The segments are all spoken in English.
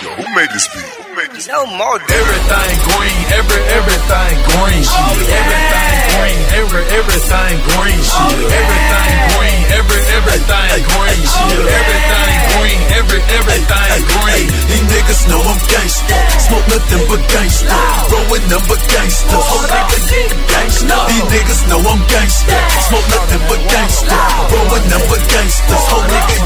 Yo, who made this beat? Who made this No more. Everything green, every everything green shit. Oh, everything green, every everything green shit. Oh, everything green, every everything green shit. Oh, everything green, every everything green. These niggas know I'm gangsta. Smoke nothing but gangsta. Rolling them but gangsta. Oh, nigga, gangsta. These niggas know I'm gangsta. Smoke nothing but gangsta. Rolling them but gangsta. Oh, nigga,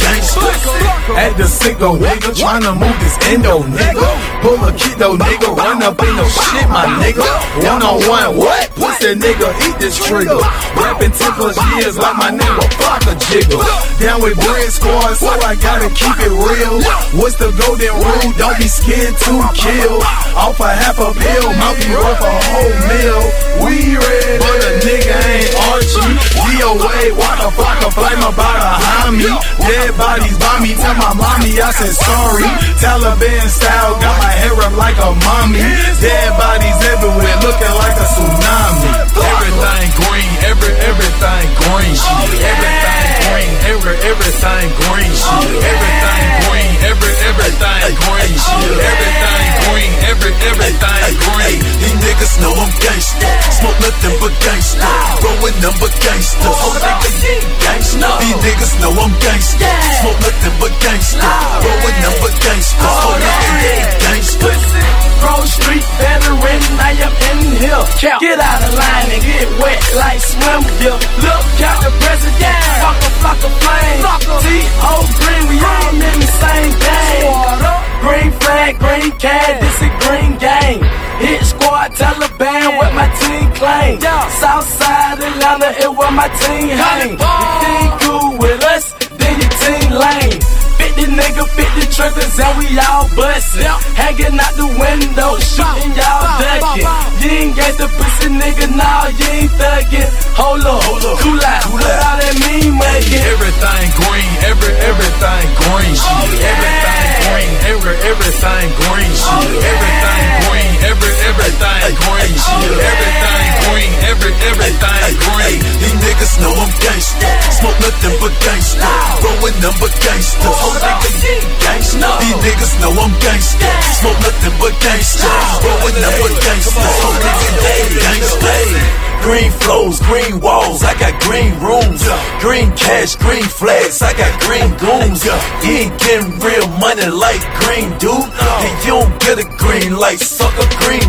gangsta. At the single nigga, tryna move this endo nigga. Pull a though nigga, run up ain't no shit my nigga. One on one, what? Pussy nigga, eat this trigger. Rapping 10 plus years like my nigga, fuck a jigger. Down with bread squad, so I gotta keep it real. What's the golden rule? Don't be scared to kill. Off a half a pill, might be worth a whole meal. We ready, but a nigga ain't Archie. DOA, waka flocka, flame about homie. Dead bodies by me, tell my mommy I said sorry. Taliban style, got my hair up like a mommy. Dead bodies everywhere, looking like a tsunami. Rolling them but gangsta. Oh, nigga, gangsta. These niggas know I'm gangsta. Smoke nothing but gangsta. Rolling but gangsta. Oh, nigga, gangsta. Grove Street veteran, I am in here. Get out of line and get wet like swim gear. Look out the president, fuck a flock of flame. T.O. Green, we all in the same game. Green flag, green cat, this My team hang. You think cool with us, then your team lame. 50 nigga, 50 triggers, and we all bustin'. Hanging out the window, shooting y'all ducking. You ain't get the pussy nigga, nah, you ain't thuggin'. Hold up, cool out, what all that mean muggin'? Everything green, every everything green shit. Oh, everything green, every everything green shit. Oh, everything green, every everything green shit. Everything niggas know I'm gangsta. Smoke nothing but gangsta. Rolling them but gangsta. Oh, nigga, gangsta. These niggas know I'm gangsta. Smoke nothing but gangsta. Rolling them but gangsta. Oh, nigga, gangsta. Green flows, green walls, I got green rooms. Green cash, green flags, I got green goons. You ain't getting real money like green dude. And you don't get a green like sucker green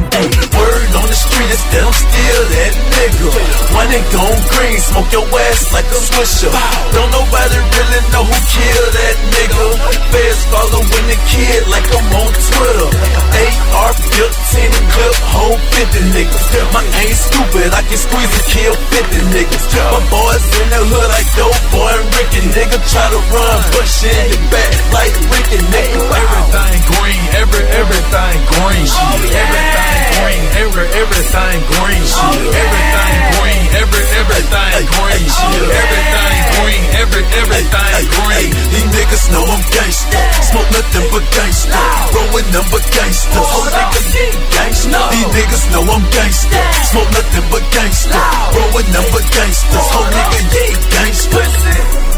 nigga. One ain't gone green, smoke your ass like a swisher. Don't nobody really know who killed that nigga. Feds following the kid like I'm on Twitter. AR-15 clip, whole 50 niggas. My ain't stupid, I can squeeze and kill 50 niggas. My boys in the hood like dope boy and Ricky nigga. Try to run, but shit in your back like Ricky nigga. Everything green, every everything green oh, shit. Everything green, every everything green Everything green, every everything green. These niggas know I'm gangsta. Smoke nothing but gangsta. Rolling them but gangsta. Oh, nigga, gangsta. These niggas know I'm gangsta. Smoke nothing but gangsta. Rolling them but gangsta. Oh, nigga, gangsta.